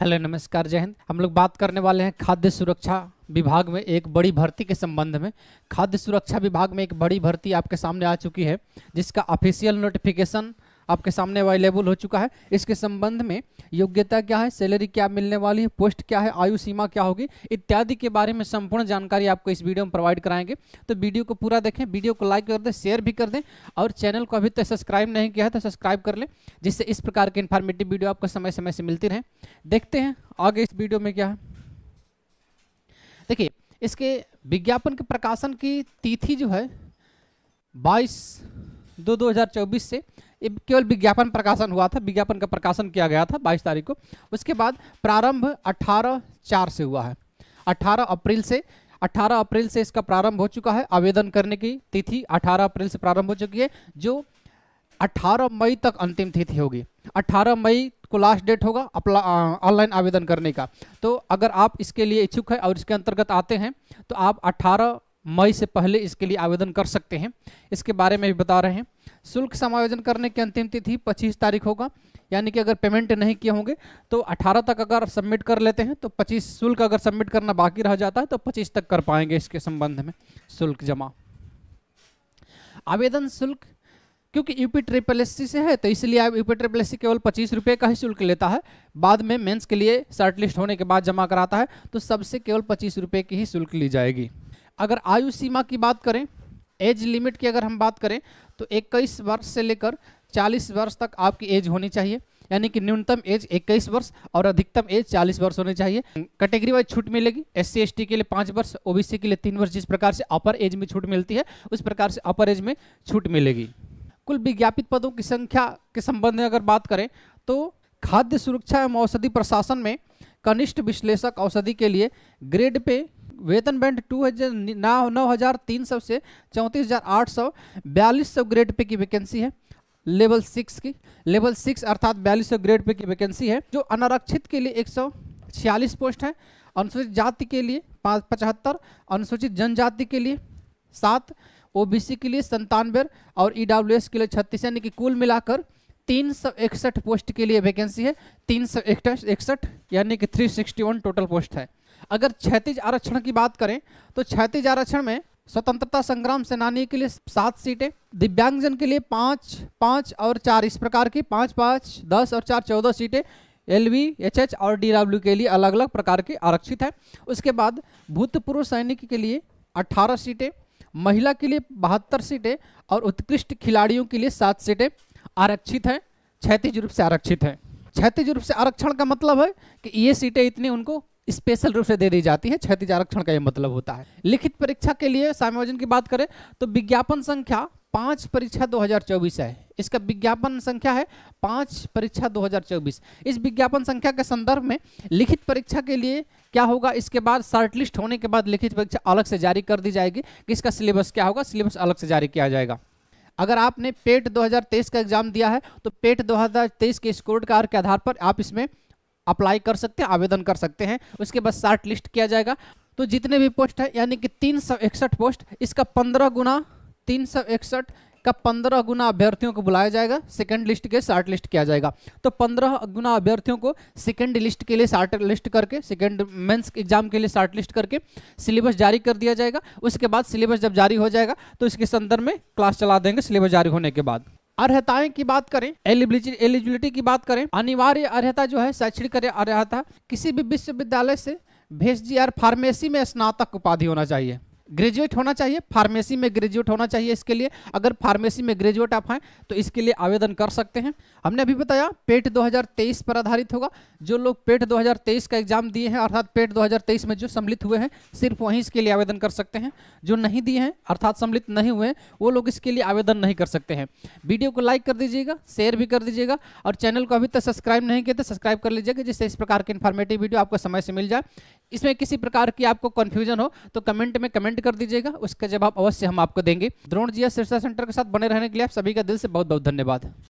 Hello, नमस्कार, जय हिंद। हम लोग बात करने वाले हैं खाद्य सुरक्षा विभाग में, एक बड़ी भर्ती के संबंध में। खाद्य सुरक्षा विभाग में एक बड़ी भर्ती आपके सामने आ चुकी है, जिसका ऑफिशियल नोटिफिकेशन आपके सामने अवेलेबल हो चुका है। इसके संबंध में योग्यता क्या है सैलरी क्या मिलने वाली है पोस्ट क्या है, आयु सीमा क्या होगी, इत्यादि के बारे में संपूर्ण जानकारी आपको इस वीडियो में प्रोवाइड कराएँगे। तो वीडियो को पूरा देखें वीडियो को लाइक कर दें शेयर भी कर दें और चैनल को अभी तक सब्सक्राइब नहीं किया है तो सब्सक्राइब कर लें, जिससे इस प्रकार के इन्फॉर्मेटिव वीडियो आपको समय समय से मिलती रहे। देखते हैं आगे इस वीडियो में क्या है। देखिए, इसके विज्ञापन के प्रकाशन की तिथि जो है बाईस दो दो हज़ार से केवल विज्ञापन प्रकाशन हुआ था, विज्ञापन का प्रकाशन किया गया था 22 तारीख को। उसके बाद प्रारंभ 18 चार से हुआ है। 18 अप्रैल से 18 अप्रैल से इसका प्रारंभ हो चुका है आवेदन करने की तिथि। 18 अप्रैल से प्रारंभ हो चुकी है, जो 18 मई तक अंतिम तिथि होगी। 18 मई को लास्ट डेट होगा ऑनलाइन आवेदन करने का। तो अगर आप इसके लिए इच्छुक है और इसके अंतर्गत आते हैं तो आप 18 मई से पहले इसके लिए आवेदन कर सकते हैं। इसके बारे में भी बता रहे हैं। शुल्क समायोजन करने की अंतिम तिथि 25 तारीख होगा। यानी कि अगर पेमेंट नहीं किए होंगे तो 18 तक अगर सबमिट कर लेते हैं तो 25 शुल्क अगर सबमिट करना बाकी रह जाता है तो 25 तक कर पाएँगे इसके संबंध में शुल्क जमा। आवेदन शुल्क, क्योंकि यूपी ट्रिपल एससी से है तो इसलिए यूपी ट्रिपल एस केवल पच्चीस रुपये का ही शुल्क लेता है। बाद में मेंस के लिए शर्ट लिस्ट होने के बाद जमा कराता है तो सबसे केवल पच्चीस रुपये की ही शुल्क ली जाएगी। अगर आयु सीमा की बात करें, एज लिमिट की अगर हम बात करें तो 21 वर्ष से लेकर 40 वर्ष तक आपकी एज होनी चाहिए। यानी कि न्यूनतम एज 21 वर्ष और अधिकतम एज 40 वर्ष होनी चाहिए। कैटेगरी वाइज छूट मिलेगी। एस सी के लिए पाँच वर्ष, ओबीसी के लिए तीन वर्ष, जिस प्रकार से अपर एज में छूट मिलती है, उस प्रकार से अपर एज में छूट मिलेगी। कुल विज्ञापित पदों की संख्या के संबंध में अगर बात करें तो खाद्य सुरक्षा एवं औषधि प्रशासन में कनिष्ठ विश्लेषक औषधि के लिए ग्रेड पे वेतन बैंड टू हज़ार नौ नौ हज़ार तीन सौ से चौंतीस हज़ार आठ सौ, बयालीस सौ ग्रेड पे की वैकेंसी है। लेवल सिक्स की। लेवल सिक्स अर्थात बयालीस सौ ग्रेड पे की वैकेंसी है, जो अनारक्षित के लिए एक सौ छियालीस पोस्ट है, अनुसूचित जाति के लिए पाँच पचहत्तर, अनुसूचित जनजाति के लिए सात ओबीसी के लिए संतानवे और ईडब्ल्यूएस के लिए छत्तीस, यानी कि कुल मिलाकर तीन सौ इकसठ पोस्ट के लिए वैकेंसी है। तीन सौ इकसठ यानी कि three sixty one total post है। अगर क्षैतिज आरक्षण की बात करें तो क्षैतिज आरक्षण में स्वतंत्रता संग्राम सेनानी के लिए सात सीटें, दिव्यांगजन के लिए पाँच पाँच और चार, इस प्रकार की पाँच पाँच, दस और चार, चौदह सीटें एल वी एच एच और डी डब्ल्यू के लिए अलग अलग प्रकार के आरक्षित है। उसके बाद भूतपूर्व सैनिक के लिए अट्ठारह सीटें, महिला के लिए बहत्तर सीटें और उत्कृष्ट खिलाड़ियों के लिए सात सीटें आरक्षित हैं, क्षैतिज रूप से आरक्षित हैं। क्षैतिज रूप से आरक्षण का मतलब है कि ये सीटें इतनी उनको स्पेशल रूप से दे दी जाती है, क्षैतिज आरक्षण का यह मतलब होता है। लिखित परीक्षा के लिए समायोजन की बात करें तो विज्ञापन संख्या पाँच परीक्षा 2024 है। इसका विज्ञापन संख्या है पाँच परीक्षा 2024 इस विज्ञापन संख्या के संदर्भ में लिखित परीक्षा के लिए क्या होगा? इसके बाद शॉर्टलिस्ट होने के बाद लिखित परीक्षा अलग से जारी कर दी जाएगी। कि इसका सिलेबस क्या होगा? सिलेबस अलग से जारी किया जाएगा। अगर आपने पेट 2023 का एग्ज़ाम दिया है तो पेट 2023 के स्कोर कार्ड के आधार पर आप इसमें अप्लाई कर सकते हैं, आवेदन कर सकते हैं। उसके बाद शार्ट लिस्ट किया जाएगा। तो जितने भी पोस्ट है, यानी कि तीन सौ इकसठ पोस्ट इसका पंद्रह गुना, तीन सौ इकसठ का पंद्रह गुना अभ्यर्थियों को बुलाया जाएगा। सेकंड लिस्ट के शार्ट लिस्ट किया जाएगा। तो पंद्रह गुना अभ्यर्थियों को सेकंड लिस्ट के लिए शार्ट लिस्ट करके सेकंड मेंस एग्ज़ाम के लिए शार्ट लिस्ट करके सिलेबस जारी कर दिया जाएगा। उसके बाद सिलेबस जब जारी हो जाएगा तो इसके संदर्भ में क्लास चला देंगे सिलेबस जारी होने के बाद। अर्हताएँ की बात करें एलिजिबिलिटी की बात करें, अनिवार्य अर्हता जो है, शैक्षणिक अर्हता किसी भी विश्वविद्यालय से भेज जी फार्मेसी में स्नातक उपाधि होना चाहिए। ग्रेजुएट होना चाहिए फार्मेसी में ग्रेजुएट होना चाहिए इसके लिए। अगर फार्मेसी में ग्रेजुएट आप हैं तो इसके लिए आवेदन कर सकते हैं। हमने अभी बताया, पेट 2023 पर आधारित होगा। जो लोग पेट 2023 का एग्ज़ाम दिए हैं, अर्थात पेट 2023 में जो सम्मिलित हुए हैं, सिर्फ़ वहीं इसके लिए आवेदन कर सकते हैं। जो नहीं दिए हैं, अर्थात सम्मिलित नहीं हुए, वो लोग इसके लिए आवेदन नहीं कर सकते हैं। वीडियो को लाइक कर दीजिएगा शेयर भी कर दीजिएगा, और चैनल को अभी तक सब्सक्राइब नहीं किया तो सब्सक्राइब कर लीजिएगा, जिससे इस प्रकार के इन्फॉर्मेटिव वीडियो आपको समय से मिल जाए। इसमें किसी प्रकार की आपको कंफ्यूजन हो तो कमेंट में कमेंट कर दीजिएगा, उसका जवाब अवश्य हम आपको देंगे। द्रोण जिया सिरसा सेंटर के साथ बने रहने के लिए आप सभी का दिल से बहुत बहुत धन्यवाद।